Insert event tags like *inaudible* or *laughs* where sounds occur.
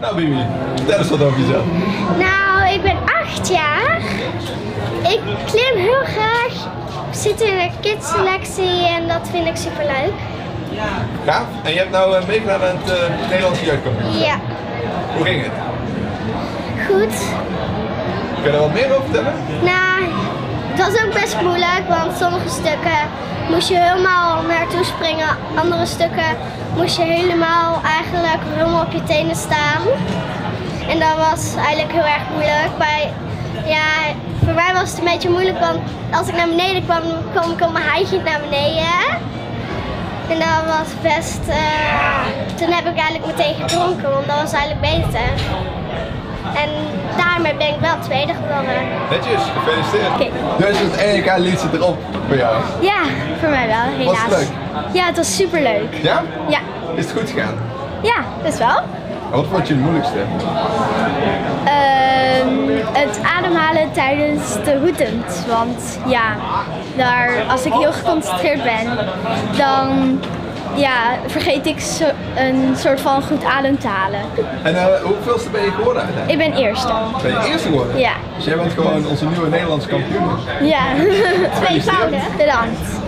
Nou Bibi, vertel eens wat over jezelf. Nou, ik ben acht jaar. Ik klim heel graag. Ik zit in een kidsselectie en dat vind ik super leuk. Gaaf. En je hebt nou uh, meegedaan aan het uh, Nederlandse jeugdkampioenschap. Ja, Hoe ging het? goed. Kun je er wat meer over vertellen? Nou, het was ook best moeilijk, want sommige stukken moest je helemaal naartoe springen. Andere stukken moest je helemaal eigenlijk helemaal op je tenen staan. En dat was eigenlijk heel erg moeilijk. Bij, ja, voor mij was het een beetje moeilijk, want als ik naar beneden kwam, kwam ik op mijn heitje naar beneden. En dat was best. eh, toen heb ik eigenlijk meteen gedronken, want dat was eigenlijk beter. Daarmee ben ik wel tweede geworden. Netjes, gefeliciteerd. Dus het EK liet ze erop voor jou. Ja, voor mij wel, helaas. Was het leuk? Ja, het was super leuk. Ja? Ja, Is het goed gegaan? ja, best wel. Wat vond je het moeilijkste? Ehm, het ademhalen tijdens de routens. Want ja, daar, als ik heel geconcentreerd ben, dan ja, vergeet ik zo, een soort van goed adem te halen. En uh, hoeveelste ben je geworden uiteindelijk? Ik ben eerste. Ben je eerste geworden? Ja. Dus jij bent gewoon onze nieuwe Nederlandse kampioen. Ja. *laughs* Gefeliciteerd. Bedankt.